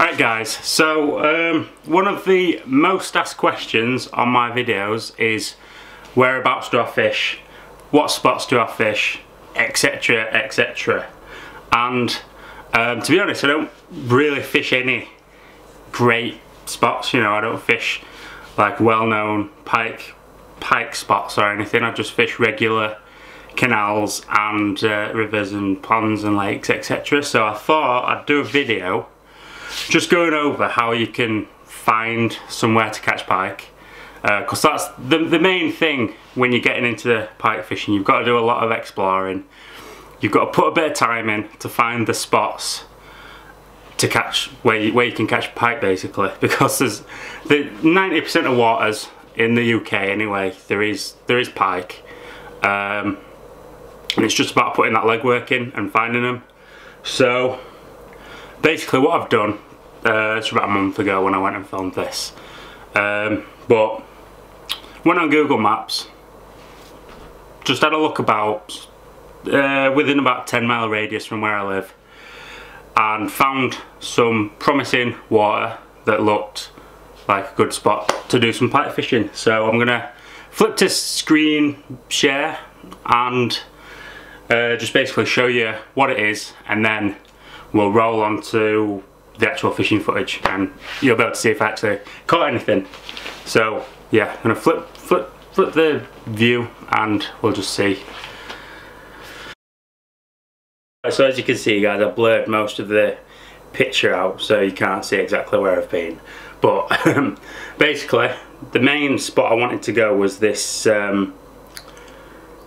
Alright guys, so um, one of the most asked questions on my videos is whereabouts do I fish, what spots do I fish, etc etc. And um, to be honest I don't really fish any great spots, you know, I don't fish like well-known pike pike spots or anything, I just fish regular canals and uh, rivers and ponds and lakes etc so I thought I'd do a video just going over how you can find somewhere to catch pike because uh, that's the, the main thing when you're getting into the pike fishing. You've got to do a lot of exploring. You've got to put a bit of time in to find the spots to catch where you, where you can catch pike basically. Because there's the 90% of waters in the UK anyway there is there is pike. Um, and it's just about putting that legwork in and finding them so basically what I've done uh, it's about a month ago when I went and filmed this. Um, but went on Google Maps just had a look about uh, within about 10 mile radius from where I live and found some promising water that looked like a good spot to do some pike fishing. So I'm gonna flip to screen share and uh, just basically show you what it is and then we'll roll on to the actual fishing footage and you'll be able to see if I actually caught anything. So yeah, I'm gonna flip, flip, flip the view and we'll just see. So as you can see guys, I blurred most of the picture out so you can't see exactly where I've been. But um, basically, the main spot I wanted to go was this um,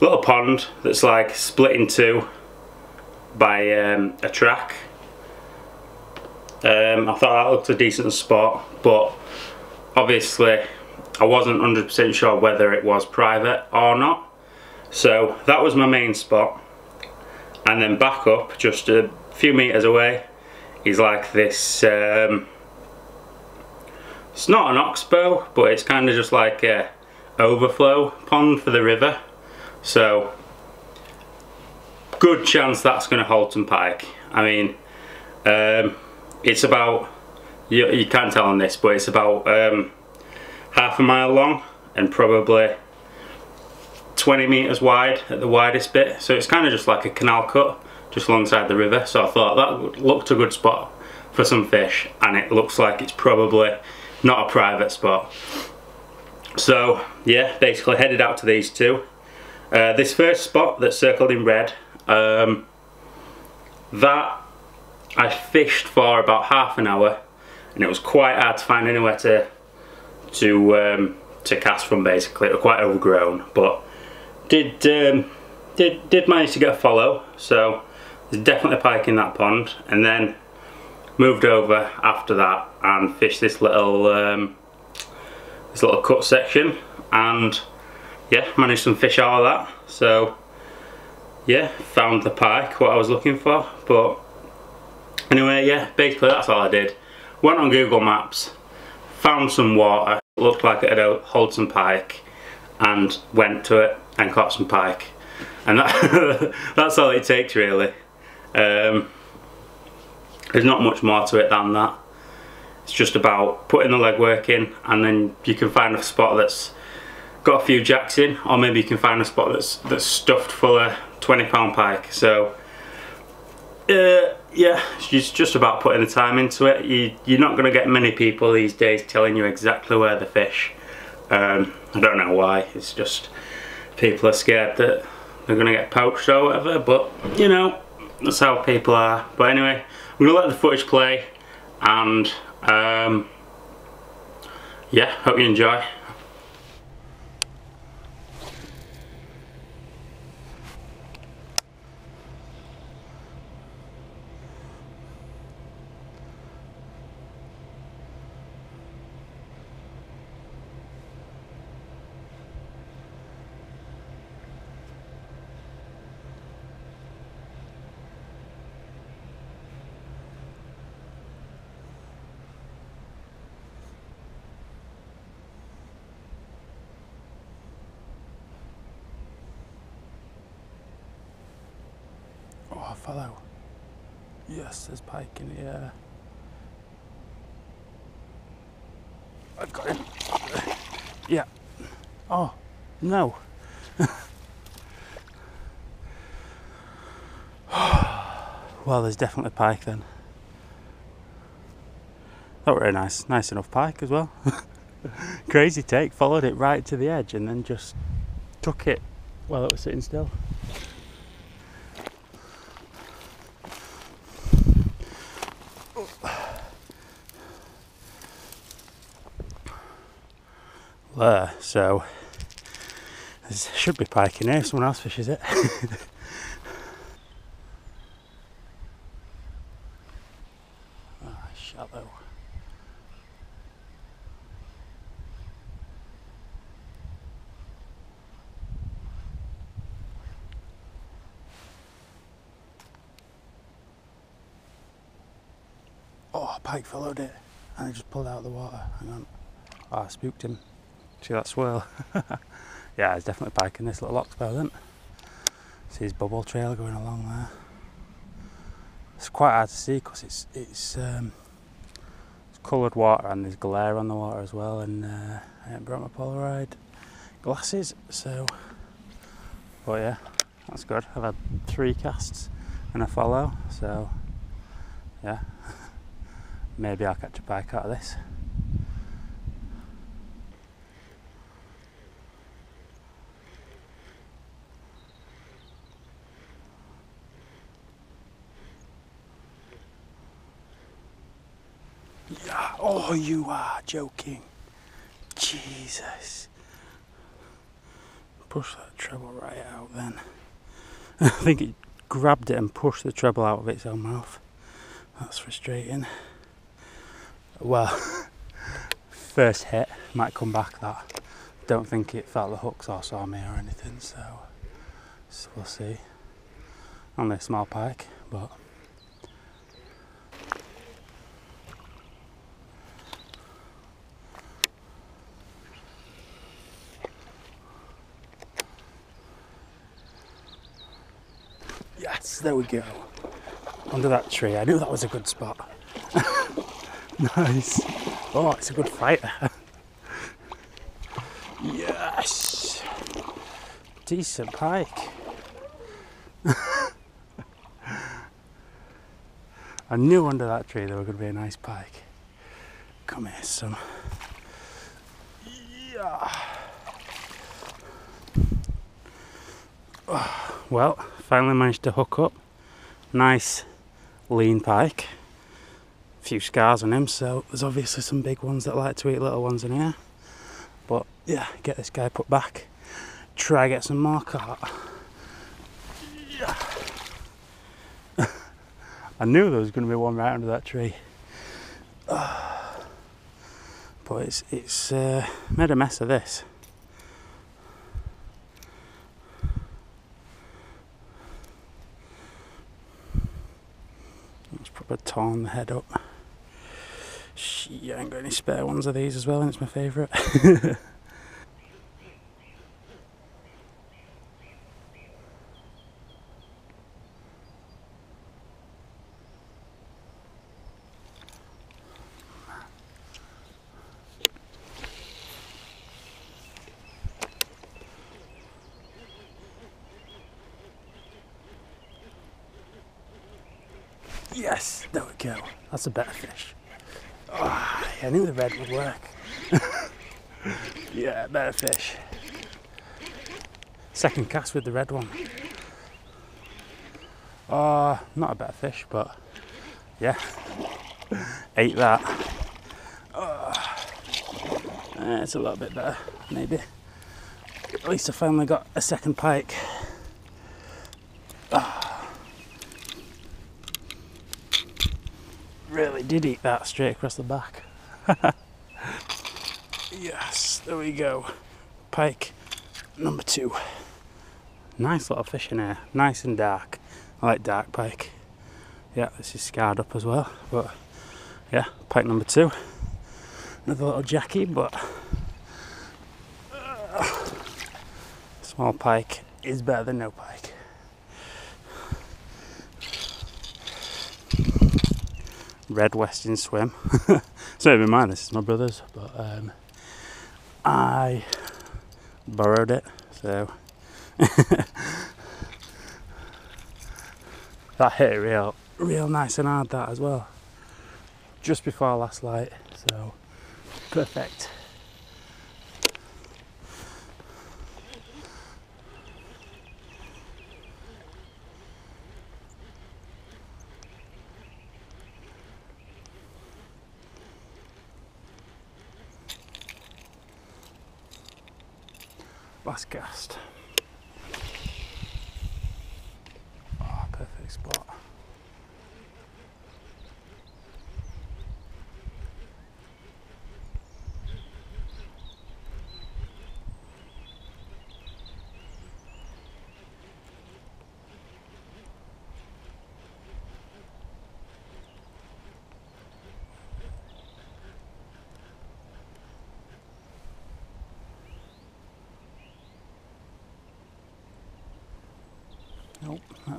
little pond that's like split in two by um, a track. Um, I thought that looked a decent spot, but obviously I wasn't 100% sure whether it was private or not. So that was my main spot. And then back up, just a few meters away, is like this, um, it's not an oxbow, but it's kind of just like a overflow pond for the river. So, good chance that's going to hold some pike. I mean, um, it's about, you, you, can't tell on this, but it's about um, half a mile long and probably 20 metres wide at the widest bit. So it's kind of just like a canal cut just alongside the river. So I thought that looked a good spot for some fish and it looks like it's probably not a private spot. So yeah, basically headed out to these two uh, this first spot that's circled in red, um, that I fished for about half an hour and it was quite hard to find anywhere to to um, to cast from basically. It was quite overgrown but did um, did did manage to get a follow so there's definitely a pike in that pond and then moved over after that and fished this little um, this little cut section and yeah, managed some fish out of that. So yeah, found the pike, what I was looking for. But anyway, yeah, basically that's all I did. Went on Google Maps, found some water, looked like it had hold some pike, and went to it and caught some pike. And that, that's all it takes really. Um, there's not much more to it than that. It's just about putting the legwork in and then you can find a spot that's got a few jacks in or maybe you can find a spot that's that's stuffed full of 20 pound pike so uh, yeah. It's just about putting the time into it. You, you're not going to get many people these days telling you exactly where the fish um, I don't know why. It's just people are scared that they're going to get poached or whatever but you know that's how people are. But anyway I'm going to let the footage play and um, yeah hope you enjoy Oh, follow. Yes, there's pike in the air. I've got him. Yeah. Oh, no. well, there's definitely pike then. Not a nice, nice enough pike as well. Crazy take, followed it right to the edge and then just took it while it was sitting still. There, so there should be pike in here, someone else fishes it. Oh, shallow. Oh, pike followed it and it just pulled out of the water. Hang on. Oh, I spooked him. See that swirl? yeah, there's definitely pike in this little oxbow, isn't See his bubble trail going along there. It's quite hard to see because it's it's um, it's coloured water and there's glare on the water as well. And uh, I haven't brought my Polaroid glasses, so but yeah, that's good. I've had three casts and a follow, so yeah. maybe I'll catch a pike out of this. Yeah. Oh, you are joking. Jesus. Push that treble right out then. I think it grabbed it and pushed the treble out of its own mouth. That's frustrating well, first hit might come back that. Don't think it felt the hooks or saw me or anything, so, so we'll see. Only a small pike, but Yes, there we go. Under that tree. I knew that was a good spot. Nice. Oh, it's a good fighter. yes. Decent pike. I knew under that tree there were going to be a nice pike. Come here, son. Yeah. Well, finally managed to hook up. Nice lean pike A few scars on him, so there's obviously some big ones that like to eat little ones in here. But yeah, get this guy put back, try get some more caught. Yeah. I knew there was going to be one right under that tree. but it's, it's uh, made a mess of this. Probably torn the head up. She, I ain't got any spare ones of these as well, and it's my favourite. Yes, there we go. That's a better fish. Oh, I knew the red would work. yeah, better fish. Second cast with the red one. Oh, not a better fish, but yeah, ate that. Oh, it's a little bit better, maybe. At least I finally got a second pike. Really did eat that straight across the back. yes, there we go. Pike number two. Nice little fish in here, nice and dark. I like dark pike. Yeah, this is scarred up as well, but yeah, pike number two. Another little Jackie, but uh, small pike is better than no pike. Red Westin Swim. it's not even mine, this is my brother's, but um, I borrowed it, so that hit real, real nice and hard that as well. Just before last light, so perfect. Last cast. Oh, perfect spot.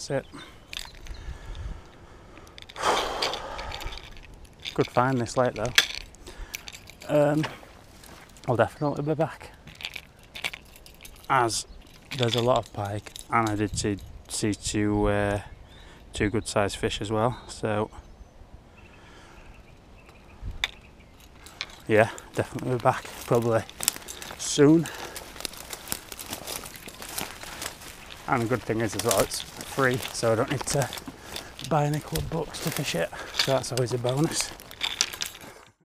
That's it. Good find this late though. Um, I'll definitely be back as there's a lot of pike and I did see, see two, uh, two good sized fish as well so yeah definitely be back probably soon And the good thing is as well, it's free, so I don't need to buy any club books to fish it. So that's always a bonus.